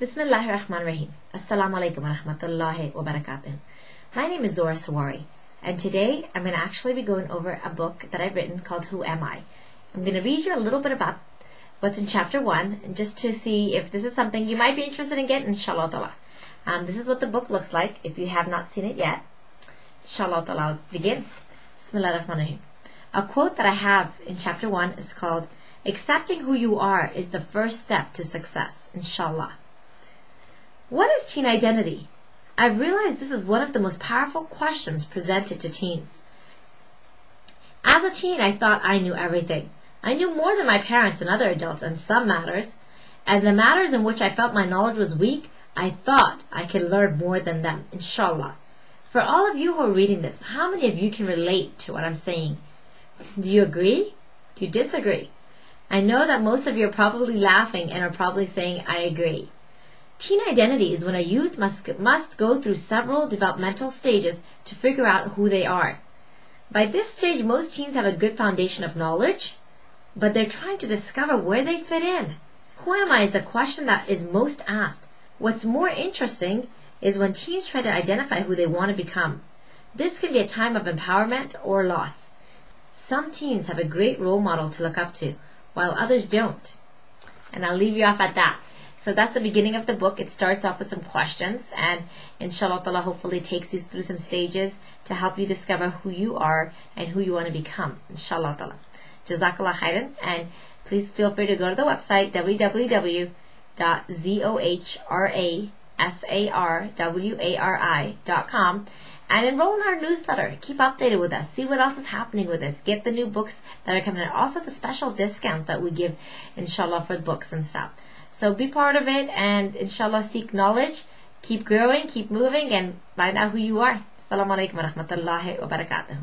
Bismillahir Rahmanir Rahim. Assalamu alaikum wa rahmatullahi wa barakatuh. My name is Zohra Sarwari, and today I'm going to actually be going over a book that I've written called Who Am I? I'm going to read you a little bit about what's in chapter 1, and just to see if this is something you might be interested in getting, inshallah ta'ala. Um, this is what the book looks like if you have not seen it yet. Inshallah ta'ala, I'll begin. Bismillah ar-Rahman rahim A quote that I have in chapter 1 is called, Accepting who you are is the first step to success, inshallah. What is teen identity? I realize this is one of the most powerful questions presented to teens. As a teen, I thought I knew everything. I knew more than my parents and other adults in some matters, and the matters in which I felt my knowledge was weak, I thought I could learn more than them, inshallah. For all of you who are reading this, how many of you can relate to what I'm saying? Do you agree? Do you disagree? I know that most of you are probably laughing and are probably saying, I agree. Teen identity is when a youth must, must go through several developmental stages to figure out who they are. By this stage, most teens have a good foundation of knowledge, but they're trying to discover where they fit in. Who am I is the question that is most asked. What's more interesting is when teens try to identify who they want to become. This can be a time of empowerment or loss. Some teens have a great role model to look up to, while others don't. And I'll leave you off at that. So that's the beginning of the book. It starts off with some questions and inshallah hopefully takes you through some stages to help you discover who you are and who you want to become. Inshallah. Jazakallah khairan and please feel free to go to the website www.zohrasarwari.com and enroll in our newsletter. Keep updated with us. See what else is happening with us. Get the new books that are coming out. Also the special discount that we give, inshallah, for books and stuff. So be part of it and inshallah seek knowledge. Keep growing, keep moving and find out who you are. Assalamu alaikum wa rahmatullahi wa barakatuh.